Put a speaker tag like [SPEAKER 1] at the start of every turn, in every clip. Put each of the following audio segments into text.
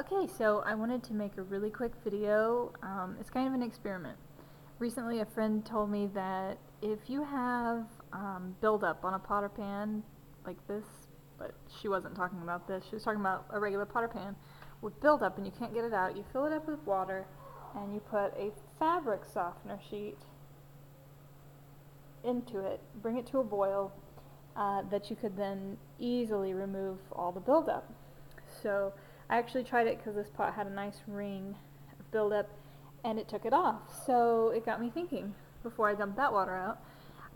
[SPEAKER 1] Okay, so I wanted to make a really quick video. Um, it's kind of an experiment. Recently, a friend told me that if you have um, buildup on a potter pan like this, but she wasn't talking about this, she was talking about a regular potter pan with buildup and you can't get it out, you fill it up with water and you put a fabric softener sheet into it, bring it to a boil, uh, that you could then easily remove all the buildup. So I actually tried it because this pot had a nice ring of buildup and it took it off. So it got me thinking before I dumped that water out.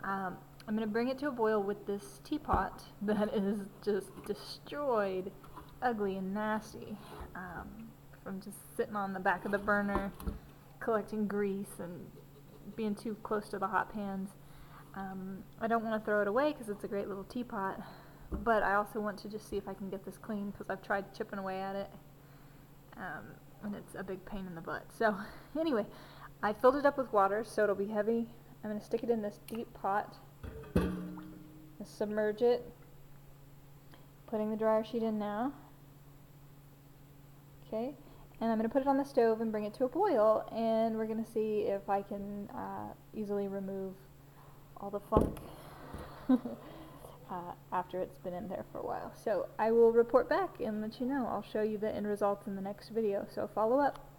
[SPEAKER 1] Um, I'm going to bring it to a boil with this teapot that is just destroyed, ugly and nasty um, from just sitting on the back of the burner, collecting grease and being too close to the hot pans. Um, I don't want to throw it away because it's a great little teapot, but I also want to just see if I can get this clean because I've tried chipping away at it um, and it's a big pain in the butt. So anyway, I filled it up with water so it'll be heavy. I'm going to stick it in this deep pot, submerge it, putting the dryer sheet in now. Okay, and I'm going to put it on the stove and bring it to a boil and we're going to see if I can uh, easily remove all the funk uh, after it's been in there for a while. So I will report back and let you know. I'll show you the end results in the next video, so follow up.